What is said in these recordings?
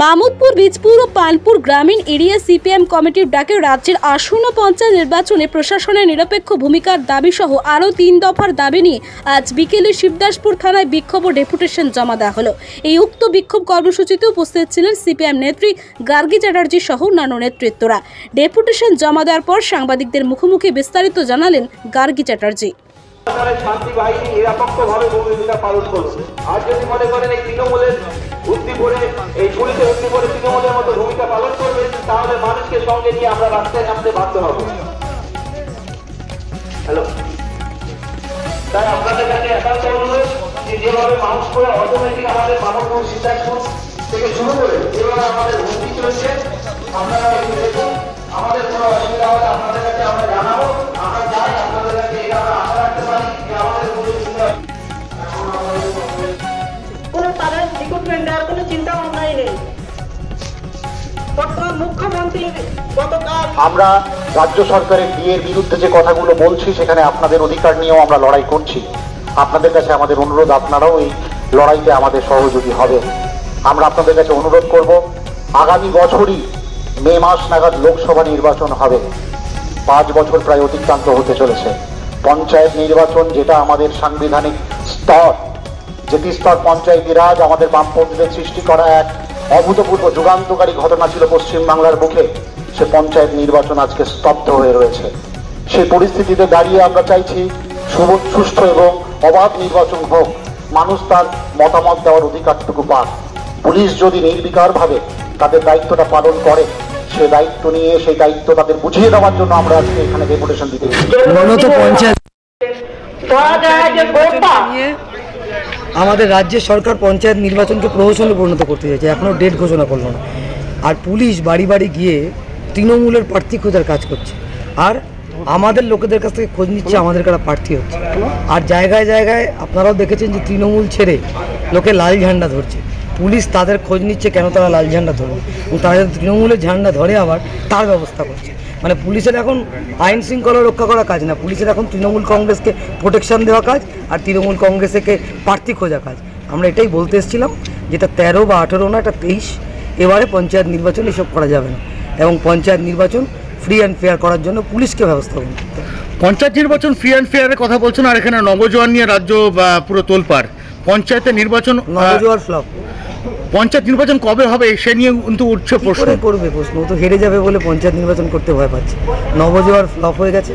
মামুদপুর, বীজপুর ও পানপুর গ্রামীণ area CPM কমিটির ডাকে রাজ্যের আসন্ন পঞ্চায়েত নির্বাচনে প্রশাসনের নিরপেক্ষ ভূমিকার দাবি সহ আরও তিন দফার দাবি নিয়ে আজ বিকেলে শিবদাসপুর থানায় বিক্ষোভ ও ডেপুটেশন জমা দেওয়া হলো। এই উক্ত বিক্ষোভ কর্মসূচিতে উপস্থিত ছিলেন সিপিএম নেত্রী গার্গী চ্যাটার্জি সহ অন্যান্য নেতৃত্বরা। ডেপুটেশন জমা দেওয়ার পর সাংবাদিকদের মুখোমুখি বিস্তারিত জানালেন গার্গী চ্যাটার্জি। শান্তি বাহিনী নিরাপক্ষভাবে ভূমিকা পালন করবে আর যদি মনে করেন এই তৃণমূলের উদ্ধি করে, এই পুলিশের উদ্ধি করে তৃণমূলের মতো ভূমিকা পালন করবে তাহলে মানুষকে সঙ্গে নিয়ে আমরা রাস্তায় নামতে বাধ্য হব। হ্যালো? তাই আপনাদের কাছে একান্ত অনুরোধ যে যেভাবে মানুষ করে অটোমেটিক আমাদের মানবপুর সিদ্ধার্থপুর থেকে শুরু করে যেভাবে আমাদের ভর্তি চলছে, আপনারা দেখুন, আমাদের কোনো অসুবিধা হলে আপনাদের কাছে আমরা জানাব। আমরা রাজ্য সরকারের বিয়ের বিরুদ্ধে যে কথাগুলো বলছি, সেখানে আপনাদের অধিকার নিয়েও আমরা লড়াই করছি। আপনাদের কাছে আমাদের অনুরোধ, আপনারাও এই লড়াইতে আমাদের সহযোগী হবে আমরা আপনাদের কাছে অনুরোধ করব, আগামী বছরই মে মাস নাগাদ লোকসভা নির্বাচন হবে। পাঁচ বছর প্রায় অতিক্রান্ত হতে চলেছে। পঞ্চায়েত নির্বাচন যেটা আমাদের সাংবিধানিক স্তর, যেটি স্তর পঞ্চায়েতি রাজ আমাদের বামপন্থীদের সৃষ্টি করা এক অভূতপূর্ব যুগান্তকারী ঘটনা ছিল পশ্চিমবাংলার বুকে। সে পঞ্চায়েত নির্বাচন আজকে স্তব্ধ হয়ে রয়েছে। সেই পরিস্থিতিতে দাঁড়িয়ে আমরা চাইছি সুষ্ঠু এবং অবাধ নির্বাচন হোক। মানুষ তার মতামত দেওয়ার অধিকারটুকু পাক। পুলিশ যদি নির্বিকারভাবে তাদের দায়িত্বটা পালন করে সে দায়িত্ব নিয়ে সেই দায়িত্ব তাদের বুঝিয়ে দেওয়ার জন্য আমরা আজকে এখানে ডেপুটেশন দিতে। মূলত পঞ্চায়েত ধরা যায় যে গোটা নিয়ে আমাদের রাজ্যের সরকার পঞ্চায়েত নির্বাচনকে প্রহসনে পরিণত করতে চাইছে। এখনও ডেট ঘোষণা করল না। আর পুলিশ বাড়ি বাড়ি গিয়ে তৃণমূলের প্রার্থী খোঁজার কাজ করছে। আর আমাদের লোকেদের কাছ থেকে খোঁজ নিচ্ছে, আমাদের কারা প্রার্থী হচ্ছে। আর জায়গায় জায়গায় আপনারাও দেখেছেন যে তৃণমূল ছেড়ে লোকে লাল ঝান্ডা ধরছে। পুলিশ তাদের খোঁজ নিচ্ছে কেন তারা লাল ঝান্ডা ধরবে? এবং তারা যদি তৃণমূলের ঝান্ডা ধরে আবার তার ব্যবস্থা করছে। মানে পুলিশের এখন আইন শৃঙ্খলা রক্ষা করা কাজ না পুলিশের এখন তৃণমূল কংগ্রেসকে প্রোটেকশন দেওয়া কাজ আর তৃণমূল কংগ্রেসকে প্রার্থী খোঁজা কাজ। আমরা এটাই বলতে এসেছিলাম যেটা তেরো বা আঠেরো না এটা তেইশ এবারে পঞ্চায়েত নির্বাচন এসব করা যাবে না এবং পঞ্চায়েত নির্বাচন ফ্রি অ্যান্ড ফেয়ার করার জন্য পুলিশকে ব্যবস্থা করতে পঞ্চায়েত নির্বাচন ফ্রি অ্যান্ড ফেয়ারের কথা বলছেন আর এখানে নবজোয়ান নিয়ে রাজ্য বা পুরো তোলপাড়। পঞ্চায়েতের নির্বাচন নবজোয়ার ফ্লপ পঞ্চায়েত নির্বাচন কবে হবে সে নিয়ে কিন্তু উঠছে প্রশ্ন। করবে প্রশ্ন? ও তো হেরে যাবে বলে পঞ্চায়েত নির্বাচন করতে ভয় পাচ্ছে। নবজোয়ার ফ্লপ হয়ে গেছে।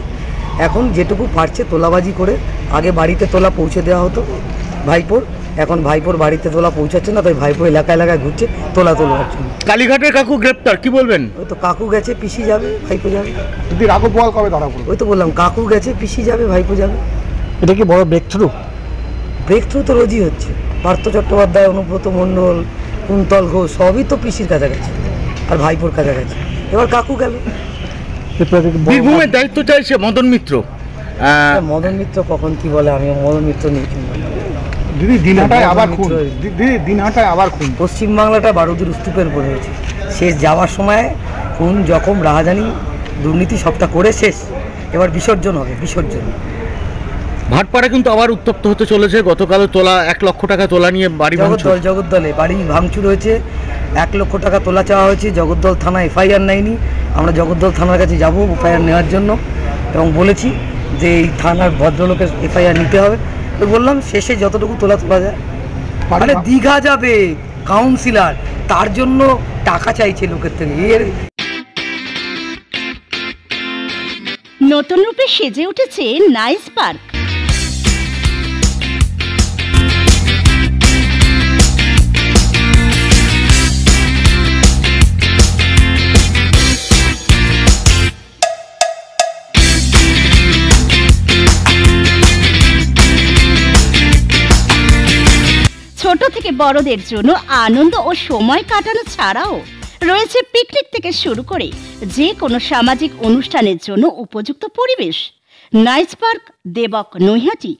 এখন যেটুকু পারছে তোলাবাজি করে আগে বাড়িতে তোলা পৌঁছে দেওয়া হতো ভাইপোর এখন ভাইপোর বাড়িতে তোলা পৌঁছাচ্ছে না তাই ভাইপো এলাকা এলাকায় ঘুরছে তোলা তোলার জন্য। কালীঘাটের কাকু গ্রেপ্তার কি বলবেন? ওই তো কাকু গেছে পিসি যাবে ভাইপো যাবে। যদি রাঘব বোয়াল কবে ধরা পড়বে ওই তো বললাম কাকু গেছে পিসি যাবে ভাইপো যাবে। এটা কি বড় ব্রেক থ্রু ব্রেক থ্রু তো রোজই হচ্ছে। পার্থ চট্টোপাধ্যায় অনুব্রত মণ্ডল কুন্তল ঘোষ সবই তো পিসির কাছাকাছি আর ভাইপোর কাছাকাছি। এবার কাকু গেল। বীরভূমের দায়িত্ব চাইছে মদন মিত্র। মদন মিত্র কখন কি বলে আমি মদন মিত্র নেই দিদি দিনহাটায় আবার খুন। দিদি দিনহাটায় আবার খুন। পশ্চিমবাংলাটা বারুদের স্তূপের উপরে হয়েছে। শেষ যাওয়ার সময় কোন যখন রাজধানী দুর্নীতি সবটা করে শেষ। এবার বিসর্জন হবে বিসর্জন। ভাটপাড়া কিন্তু আবার উত্তপ্ত হতে চলেছে। গতকাল তোলা এক লক্ষ টাকা তোলা নিয়ে বাড়ি ভাঙচুর। জগদ্দল জগদ্দলে বাড়ি ভাঙচুর হয়েছে। এক লক্ষ টাকা তোলা চাওয়া হয়েছে। জগদ্দল থানা এফআইআর নেয়নি। আমরা জগদ্দল থানার কাছে যাব এফআইআর নেওয়ার জন্য। এবং বলেছি যে এই থানার ভদ্রলোকের এফআইআর নিতে হবে। তো বললাম শেষে যতটুকু তোলা তোলা যায়। মানে দীঘা যাবে কাউন্সিলর। তার জন্য টাকা চাইছে লোকের থেকে। এর নতুন রূপে সেজে উঠেছে নাইস পার্ক। ছোট থেকে বড়দের জন্য আনন্দ ও সময় কাটানো ছাড়াও রয়েছে পিকনিক থেকে শুরু করে যে কোনো সামাজিক অনুষ্ঠানের জন্য উপযুক্ত পরিবেশ। নাইস পার্ক, দেবক নৈহাটি